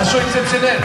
Achou excepcional?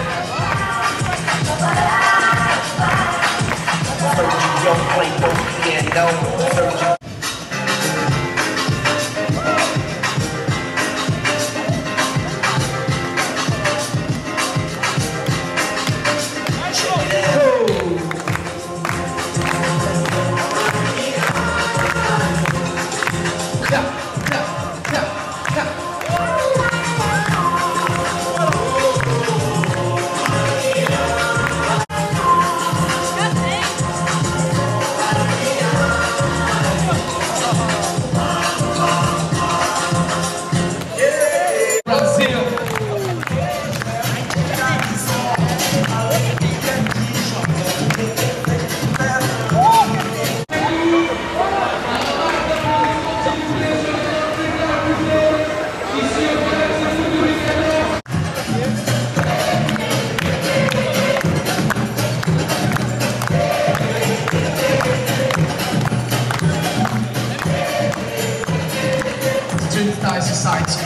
Trinitarian Society.